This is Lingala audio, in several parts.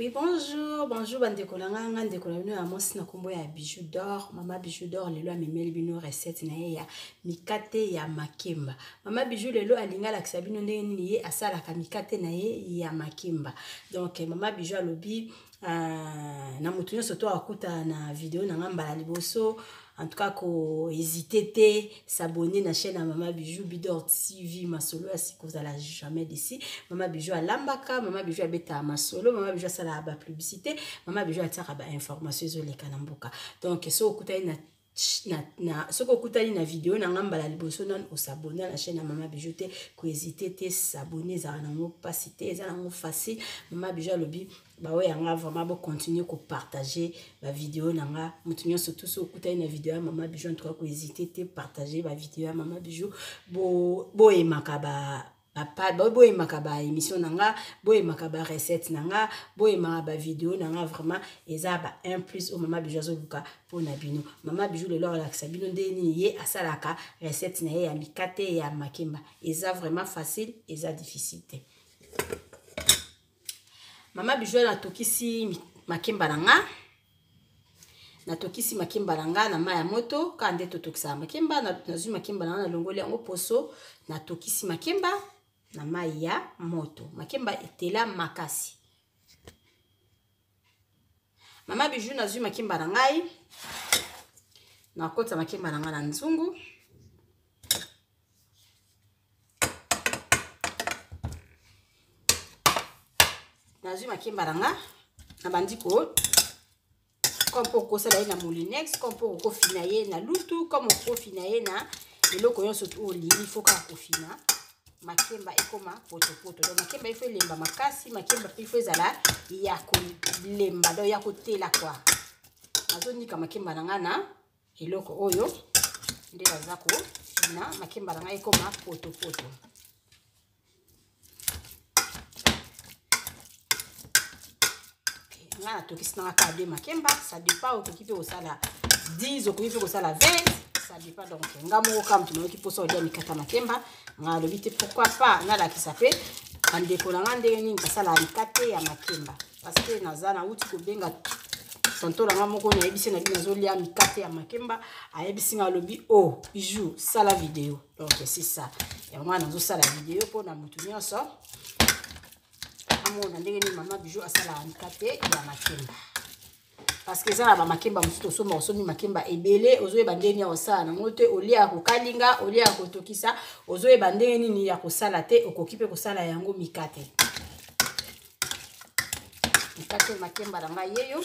Oui, bonjour, bonjour bandeko na nga nga ndeko na bino ya mwasi na kombo ya Bijou d'or. Mama Bijou d'or lelo amemeli bino recette na ye ya mikate ya makemba. Mama Bijou lelo alingi alakisa bino ndenge nini ye asalaka mikate na ye ya makemba. Donc mama Bijou alobi Uh, na moto nyonso to akuta na video na nga mbala liboso en tout cas kohésite te s'abonner na chaîne ya mama bijou bidor tv masolo ya sika ozala jamais desi mama bijou alambaka mama bijou abetaka masolo mama bijou asalaka bapublicité mama bijou atiaka bainformation ezoleka na mboka donc so okutani na na, na soki okutani na video na nga mbala liboso nanu osabone na chaîne ya mama bijou te kohésite te sabone ezala nango mpasi te eza nango facile mama bijou alobi baoyo yanga vraiment bocontinue kopartage bavideo na nga moto nyonso tu soki okutani na video ya mama bijou antuka kohésite te partage bavideo ya mama bijou boyemaka bo ba papa boyemaka ba émission na nga boyemaka ba recette na nga boyemaka ba video na nga vraiment eza ba un plus oyo mama bijou azoluka mpo na bino mama bijou lelo akolakisa bino nde nini ye asalaka recette na ye ya mikate ya makemba eza vraiment facile eza difficile te mama bijou natokisi makemba na nga natokisi makemba na nga na mai ya moto kaka nde totokisaka makemba nazwi makemba na nga nalongoli yango poso natokisi makemba na mai ya moto makemba etela makasi mama biju nazwi makimba na ngai nakotisa makimba na ngai na nzungu nazwi makimba na nga nabandi ko comme mpo okosala ye na molinex comme mpo okofina ye na lutu comme okofina ye na eloko nyonso oyo olingi fo kaka kofina makemba ekoma potopoto donc makemba ifo elemba makasi makemba mpe ifo ezala ya kolemba donc ya kotela kwa nazonika makemba na ngai na eloko oyo nde naza kobina makemba na ngai ekoma potopoto nga natokisi nanga kaka de makemba ça dépend okoki mpe kosala 10 okoki mpe kosala 20 ça dépend donc nga moko kaka moto nayoki mposa olia mikata makemba nga alobi te pourquoi pas nalakisa mpe bandeko na nga ndenge nini basala mikate ya makemba parce que naza nauti kobenga santola nga moko nayebisi na bino azolia mikate ya makemba ayebisi nga alobi o oh, bijou sala video donc c'est ça yango wana nazosala video mpo na motu nyonso amona ndenge nini mama bijou asalaka mikate ya makemba parce que eza na bamakemba mosusu tosomba osombi makemba ebele ozoyeba ndenge nini ya kosala nango te olia ya kokalinga olia ya kotokisa ozoyeba ndenge nini ya kosala te okoki mpe kosala yango mikate mikate makemba na ngai yeyo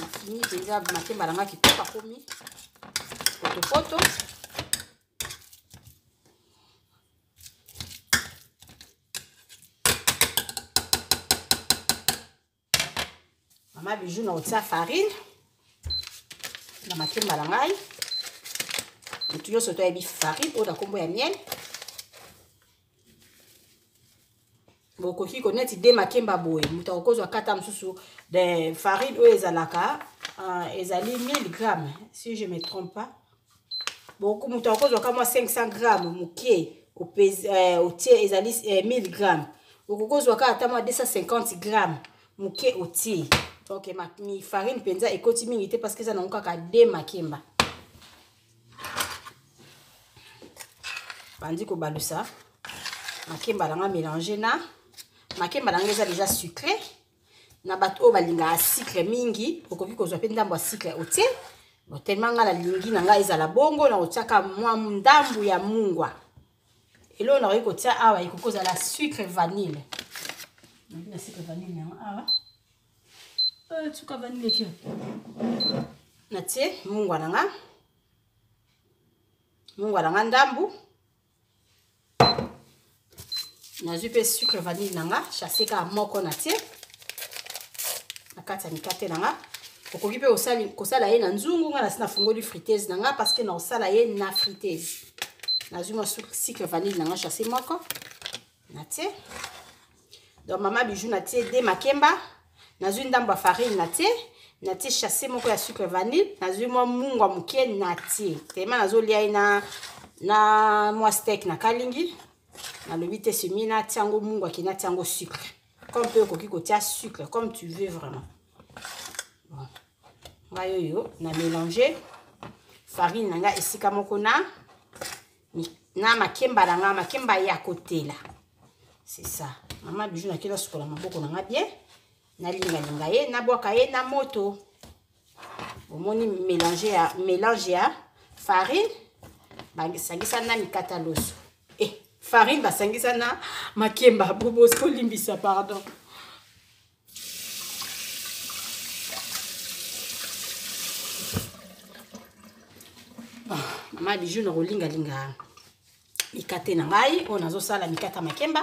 nafini mpenza makemba na ngai kitoko akomi potopoto mama bijou na otia farine na makemba na ngai motu nyonso toyebi farine oyo na nkombo ya miel bokoki ko neti de makemba boye moto akokozwa kata mosusu de farine oyo ezalaka uh, ezali 1000 gramme si je me trompe pas moto akokozwa ka mwa 500 gramme moke eh, otie ezali 1000 eh, gramme okokozwa ka ata mwa 250 gramme moke otie donc farine mpenza ekoti mingi te parce que eza nango kaka de makemba bandi kobalusa makemba na nga mélange na makemba na nga eza déjà sucré na bato oyo balingaka sucre mingi okoki kozwa mpe ndambo ya sucre otie tellement nga nalingi na nga ezala bongo na kotiaka mwa ndambu ya mungwa eloo nakoki kotia awa ekoki kozala sucre vanille na sucre vanille yango awa Euh, suka avandi leki natie mungwa na nga mungwa na nga ndambu nazwi mpe sucre vanille na nga chasse kaka moko natie na kati ya mikate na nga okoki mpe kosala ye na nzungu nga nasi nafungoli fritese na nga parce que nakosala ye na fritese nazwi mwa sucre vanille na nga chasse moko natie donc mama bijou natie de makemba nazwi ndambo ya farine natie natie chasse moko ya sucre vanille nazwi mwa mungu ya moke natie telema nazolia ye na na mwa steak na kalingi nalobi te semi natia yango mungu ake natia yango sucre comme mpe okoki kotia sucre comme tu veux vraiment bon. ngai oyo na mélange farine na ngai esika moko na na makemba na nga makemba ya kotela c'est ça mama bijou nake nasukola maboko na nga bien nalingalinga ye nabwaka ye na moto omoni mélange ya mélange ya farine basangisa na mikata loso eh, farine basangisa na makemba bobosi kolimbisa pardon mama bijou na kolingalinga mikate na ngai oyo nazosala mikate makemba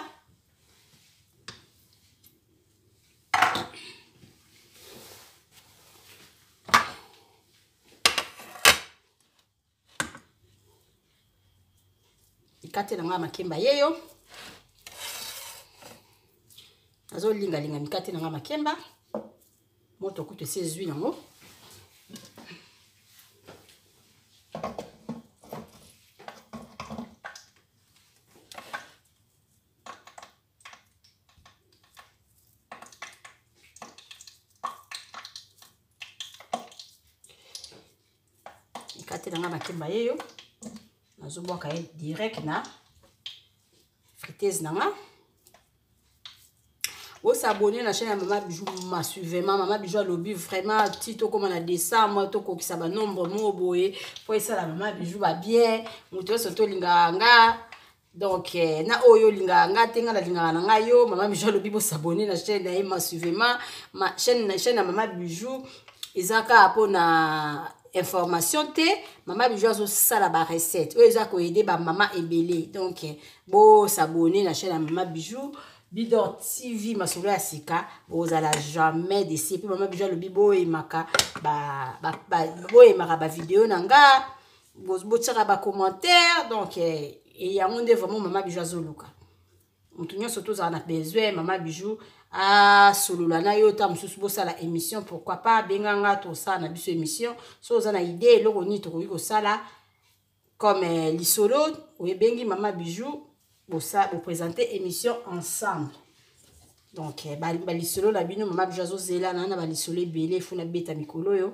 mikate na ngai ya makemba yeyo nazolingalinga mikate na ngai makemba moto kutu esi ezwi yango ekatela nga makemba ye yo nazobwaka ye direct na fritese na nga bosabone na chaîne ya mama bijou masuivema mama bijou alobi vraiment ti tokóma na décembre tokokisa banombre moo boye mpo esala mama bijou babien moto nyonso tolingaka nga donc eh, na oyo olingaka nga te nga nalingaka na ngai yo mama bijou alobi bosabone na chaîne na ye masuvema ma, chaîne, na, chaîne na mama bijou eza kaka mpo na information te mama bijou azosala barecette oyo eza koyede bamama ebele donc eh, bosabone na chaîne ya mama bijou bidor tv masolo ya sika bozala jamais desi mpe mama bijou alobi boyemaka bavideo ba, ba, ba, na nga botyaka bacommentaire donc eh, e yango nde vraiment mama bijou azoluka moto nyonso tozala na besoin mama bijou asolola na yo ntango mosusu bosala émission pourquoi pas benganga tosala na biso émission so oza na idée eloko nini tokoki kosala comme eh, lisolo oyebengi mama bijou boprésente émission ensemble donc eh, balisolo na bino mama bijou azozela na na balisolo ebele fo nabeta mikolo oyo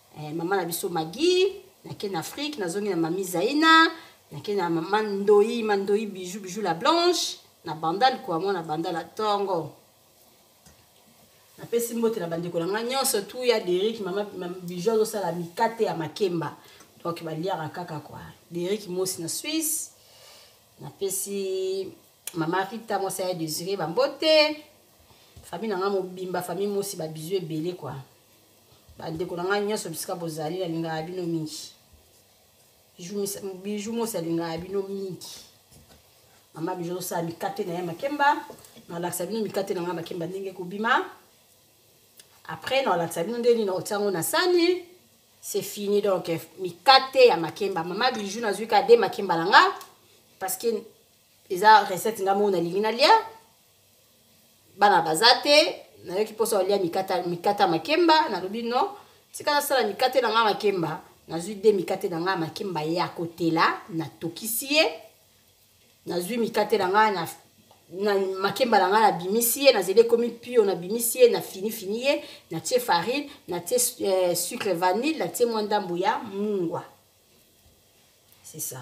eh, mama na biso magi nake na afrique nazongi na mami zaina nake na mama ndoi mandoi bijou bijou la blanche na bandal kua mwana bandal ya tongo napesi mbote na bandeko na ngai nyonso tu ya derik mama bijou azosala mikate ya makemba donc baliaka kaka kua derik mosi na swisse napesi mama rita mwasi ya desire bambote famille na ngai mobimba famille mosi babizu ebele kua bandeko na ngai nyonso bisika bozali nalingaka bino mingi biju mosi alingaka bino mingi mama biju azosala mikate na ye makemba nalakisa bino mikate na ngai makemba ndenge ekobima après nalakisa bino nde nini otia yango na sani c'est fini donc mikate ya makemba mama biju nazwi ka de makemba na nga parce que eza recette nga moko nalingi nalia bana baza te nayoki mposa olia mikata mikata makemba nalobi no tika nasala mikate na ngai makemba nazwi de mikate na ngai makemba ya kotela natokisi ye nazwi mikate na ngai na na makemba na ngai nabimisi ye nazeli ekomi pio nabimisi ye na fini fini ye natie farine natie eh, sucre vanille natie mwa ndambo ya mungwa c'est ça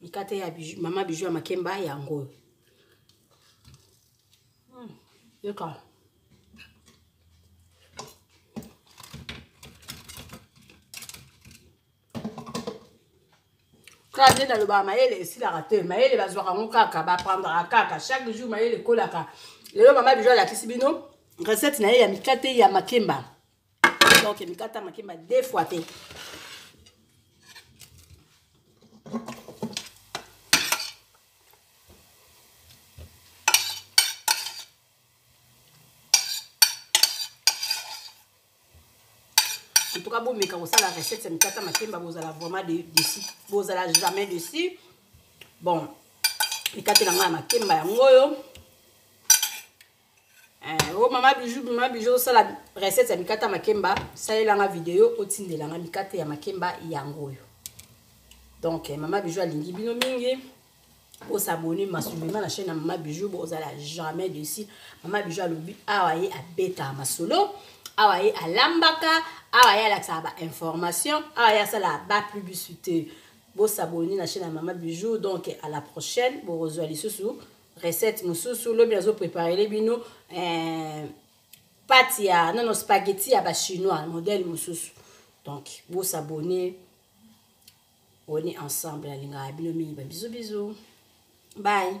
mikate ya mama biju ya makemba yango oyo Yoka. kaka nde nalobaka mayele esilaka te mayele bazwaka yango kaka baprendaka kaka chaque jour mayele ekolaka lelo mama bijo alakisi bino recette na ye ya mikate ya makemba donc mikata makemba deux fois te en tout cas bomeka kosala recette ya mikata makemba bozala vraiment desi bozala jamais desi bon mikate na ngai ya makemba yango oyo Eh, oh mama bijou mama bijou osala recette ya mikate ya makemba salelanga video otindelanga mikate ya makemba yango oyo donc eh, mama bijou alingi bino mingi osabone masulema na chaîne ya mama bijou bozala jamais desi mama bijou alobi awa ye abetaka masolo awa ye alambaka awa ye alakisaka bainformation awa ye asalaka baplubisite bosabone na chaîne ya mama bijou donc à la prochaine bokozwa lisusu recette mususu lobi nazo preparele bino eh, pate ya nono spaghetti ya bachinois modèle mosusu donc bosabone on est ensemble nalingaka bino mingi babizu bizu bye